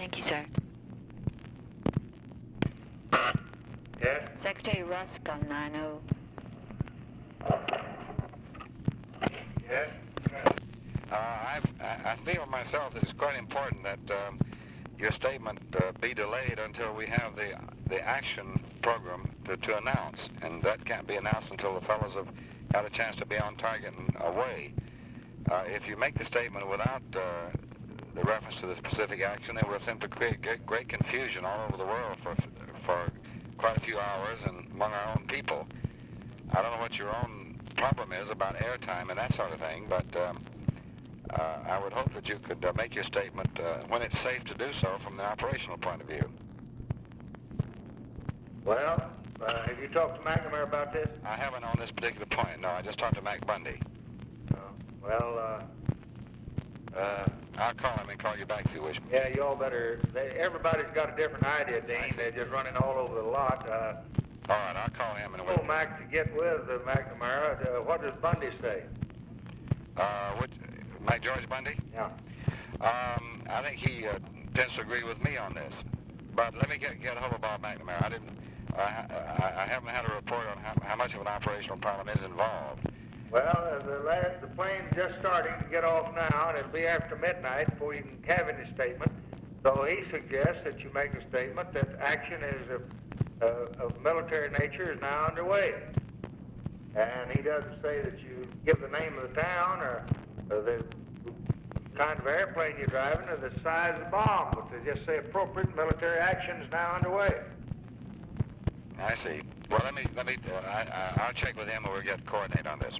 Thank you, sir. Yes? Secretary Rusk on oh. 90. Yes? Uh, I've, I I feel myself that it's quite important that um, your statement uh, be delayed until we have the the action program to, to announce, and that can't be announced until the fellows have had a chance to be on target and away. Uh, if you make the statement without uh, the reference to the specific action, it will simply create great, great confusion all over the world for for quite a few hours and among our own people. I don't know what your own problem is about airtime and that sort of thing, but um, uh, I would hope that you could uh, make your statement uh, when it's safe to do so from the operational point of view. Well, uh, have you talked to McNamara about this? I haven't on this particular point. No, I just talked to Mac Bundy. No. Well, uh, uh, I'll call him and call you back if you wish. yeah, you all better, they, everybody's got a different idea, Dean. They're just running all over the lot. Uh, All right, I'll call him and oh, we'll. Mac, to get with uh, McNamara, uh, what does Bundy say? Uh, what, McGeorge Bundy? Yeah. Um, I think he uh, tends to agree with me on this. But let me get get a hold of Bob McNamara. I didn't. I, I, I haven't had a report on how, how much of an operational problem is involved. Well, uh, the last, the plane's just starting to get off now, and it'll be after midnight before you can have any statement. So he suggests that you make a statement that action is of, uh, of military nature is now underway. And he doesn't say that you give the name of the town or, or the kind of airplane you're driving or the size of the bomb, but they just say appropriate military action is now underway. I see. Well, let me let me. Uh, I, I'll check with him and we'll get coordinate on this.